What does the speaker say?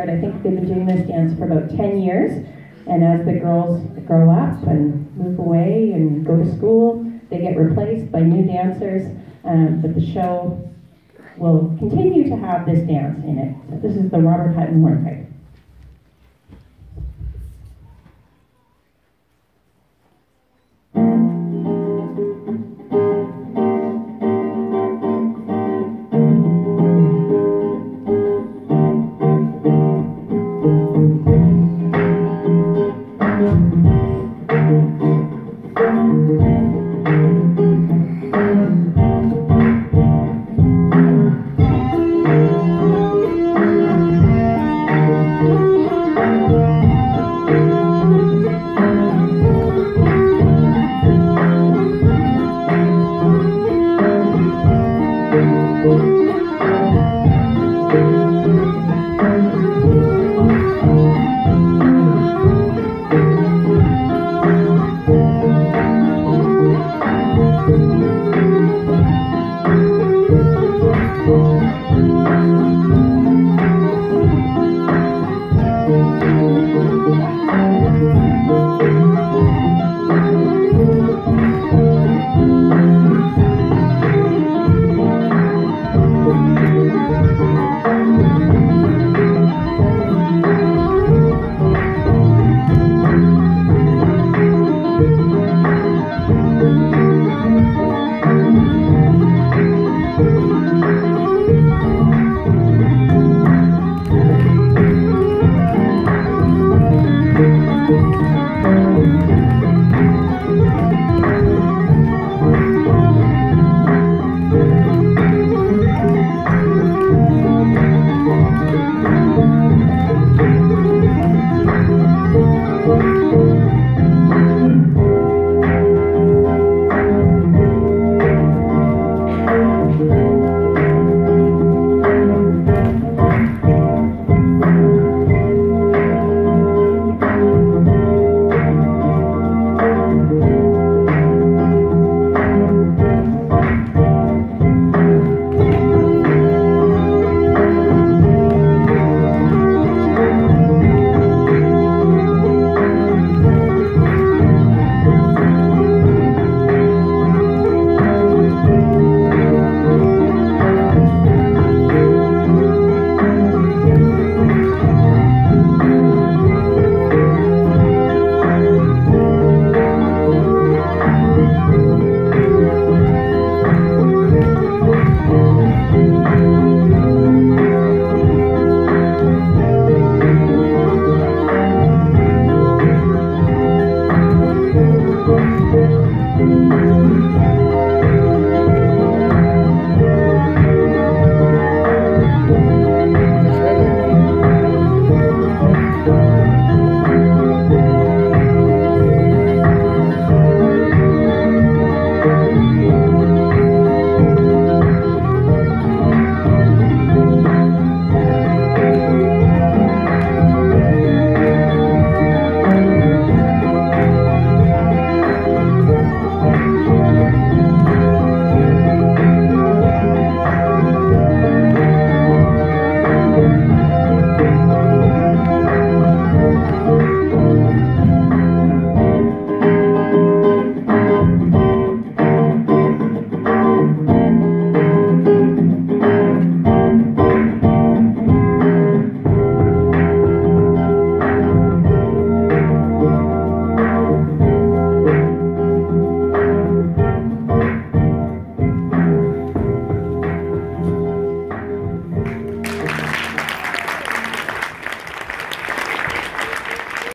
I think they've been doing this dance for about 10 years. And as the girls grow up and move away and go to school, they get replaced by new dancers. Um, but the show will continue to have this dance in it. So this is the Robert Hutton Hornpipe. Música